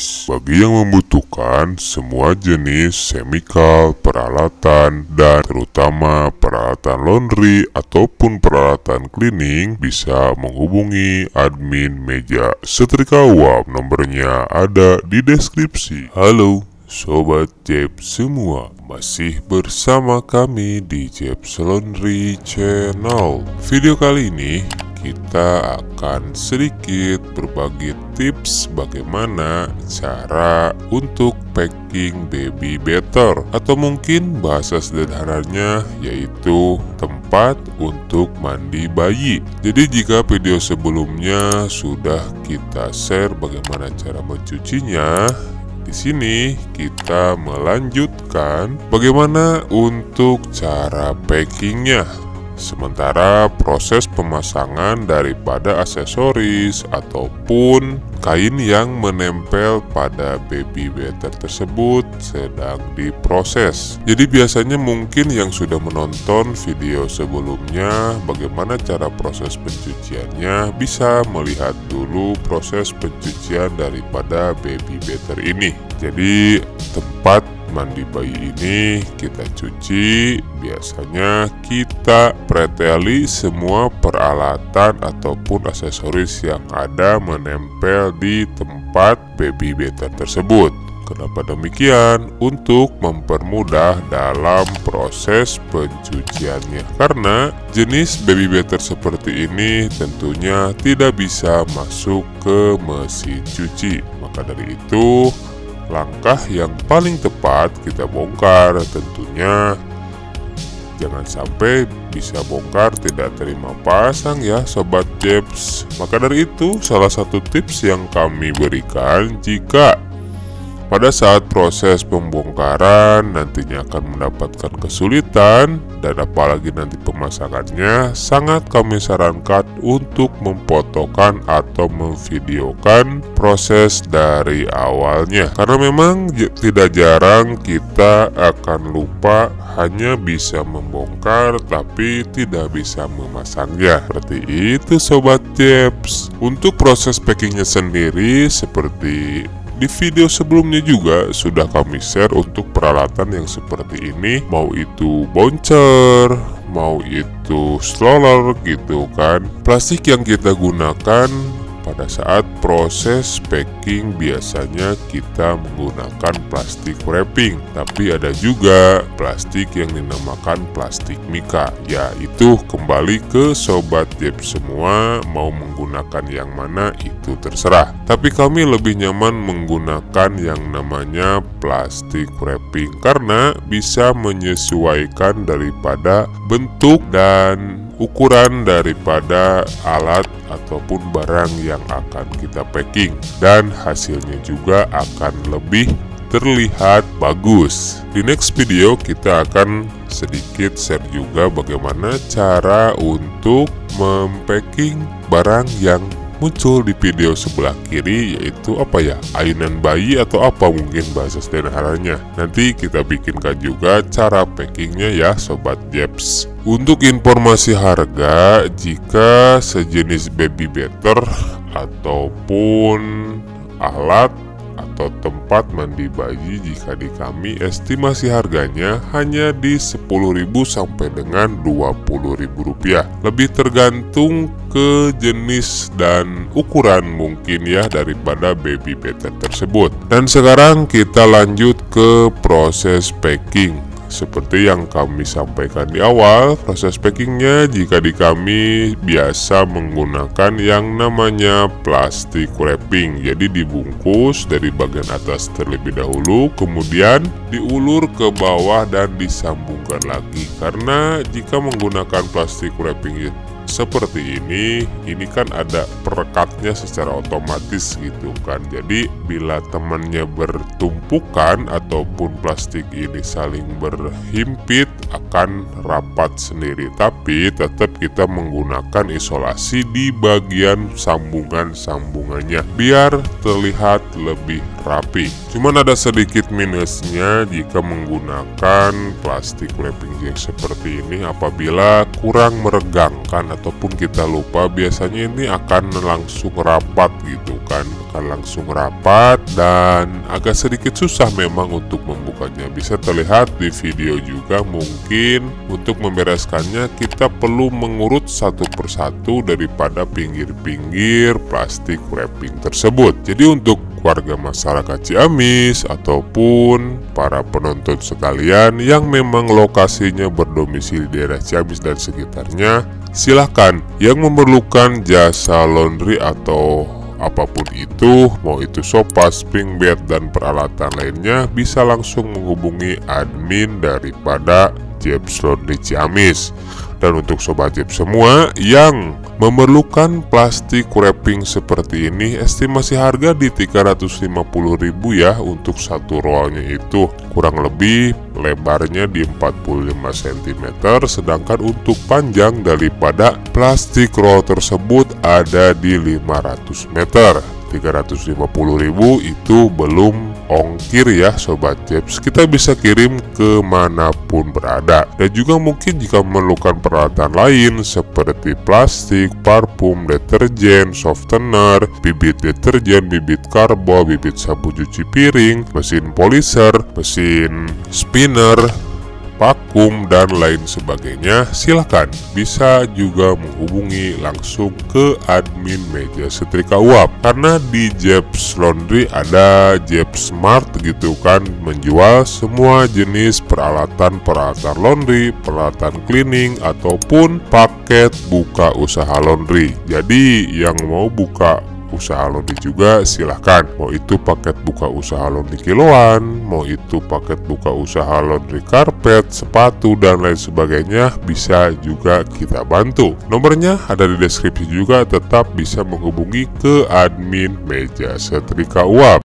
guys, bagi yang membutuhkan semua jenis semikal, peralatan, dan terutama peralatan laundry ataupun peralatan cleaning bisa menghubungi admin meja setrika uap. Nomornya ada di deskripsi. Halo. Sobat Jeb semua masih bersama kami di Jeb Laundry Channel Video kali ini kita akan sedikit berbagi tips bagaimana cara untuk packing baby better atau mungkin bahasa sederhananya yaitu tempat untuk mandi bayi. Jadi jika video sebelumnya sudah kita share bagaimana cara mencucinya, di sini kita melanjutkan bagaimana untuk cara packingnya. Sementara proses pemasangan daripada aksesoris ataupun kain yang menempel pada baby better tersebut sedang diproses. Jadi biasanya mungkin yang sudah menonton video sebelumnya bagaimana cara proses pencuciannya bisa melihat dulu proses pencucian daripada baby better ini. Jadi tempat mandi bayi ini kita cuci. Biasanya kita preteli semua peralatan ataupun aksesoris yang ada menempel di tempat baby better tersebut. Kenapa demikian? Untuk mempermudah dalam proses pencuciannya. Karena jenis baby better seperti ini tentunya tidak bisa masuk ke mesin cuci. Maka dari itu Langkah yang paling tepat kita bongkar tentunya. Jangan sampai bisa bongkar tidak terima pasang ya Sobat Jeps. Maka dari itu salah satu tips yang kami berikan Jika pada saat proses pembongkaran nantinya akan mendapatkan kesulitan dan apalagi nanti pemasangannya sangat kami sarankan untuk memfotokan atau memvideokan proses dari awalnya. Karena memang tidak jarang kita akan lupa hanya bisa membongkar tapi tidak bisa memasangnya. Seperti itu sobat Jeps untuk proses packingnya sendiri seperti di video sebelumnya juga sudah kami share untuk peralatan yang seperti ini. Mau itu boncer, mau itu stroller gitu kan. Plastik yang kita gunakan pada saat proses packing biasanya kita menggunakan plastik wrapping Tapi ada juga plastik yang dinamakan plastik mika Yaitu kembali ke sobat Jeb semua mau menggunakan yang mana itu terserah. Tapi kami lebih nyaman menggunakan yang namanya plastik wrapping Karena bisa menyesuaikan daripada bentuk dan ukuran daripada alat ataupun barang yang akan kita packing dan hasilnya juga akan lebih terlihat bagus. Di next video kita akan sedikit share juga bagaimana cara untuk mempacking barang yang muncul di video sebelah kiri yaitu apa ya ayunan bayi atau apa mungkin bahasa sederhananya. Nanti kita bikinkan juga cara packingnya ya sobat Jeps. Untuk informasi harga jika sejenis baby better ataupun alat atau tempat mandi bayi jika di kami estimasi harganya hanya di 10.000 sampai dengan 20.000 rupiah. Lebih tergantung ke jenis dan ukuran mungkin ya daripada baby better tersebut. Dan sekarang kita lanjut ke proses packing seperti yang kami sampaikan di awal, proses packingnya jika di kami biasa menggunakan yang namanya plastik wrapping. Jadi dibungkus dari bagian atas terlebih dahulu, kemudian diulur ke bawah dan disambungkan lagi. Karena jika menggunakan plastik wrapping seperti ini ini kan ada perekatnya secara otomatis gitu kan. Jadi bila temannya bertumpukan ataupun plastik ini saling berhimpit akan rapat sendiri. Tapi tetap kita menggunakan isolasi di bagian sambungan-sambungannya biar terlihat lebih rapi. Cuman ada sedikit minusnya jika menggunakan plastik wrapping jack seperti ini. Apabila kurang meregangkan ataupun kita lupa biasanya ini akan langsung rapat gitu kan. Akan langsung rapat dan agak sedikit susah memang untuk membukanya. Bisa terlihat di video juga mungkin untuk membereskannya kita perlu mengurut satu persatu daripada pinggir-pinggir plastik wrapping tersebut. Jadi untuk warga masyarakat Ciamis ataupun para penonton sekalian yang memang lokasinya berdomisili di daerah Ciamis dan sekitarnya silahkan yang memerlukan jasa laundry atau apa pun itu, mau itu sofa, spring bed, dan peralatan lainnya bisa langsung menghubungi admin daripada Jeps Laundry Ciamis. Dan untuk sobat Jeep semua yang memerlukan plastik wrapping seperti ini. Estimasi harga di 350.000 ya untuk satu rollnya itu. Kurang lebih lebarnya di 45 cm sedangkan untuk panjang daripada plastik roll tersebut ada di 500 meter. 350.000 itu belum ongkir ya Sobat Jeps Kita bisa kirim ke mana pun berada. Dan juga mungkin jika memerlukan peralatan lain Seperti plastik, parfum, deterjen, softener Bibit deterjen, bibit karbo, bibit sabun cuci piring Mesin polisher, mesin spinner vakum, dan lain sebagainya, silahkan bisa juga menghubungi langsung ke admin meja setrika uap. Karena di Jeps Laundry ada Jeps Smart gitu kan, menjual semua jenis peralatan-peralatan laundry, peralatan cleaning, ataupun paket buka usaha laundry. Jadi yang mau buka usaha laundry juga silahkan. Mau itu paket buka usaha laundry kiloan mau itu paket buka usaha laundry karpet sepatu dan lain sebagainya bisa juga kita bantu. Nomornya ada di deskripsi juga tetap bisa menghubungi ke admin meja setrika uap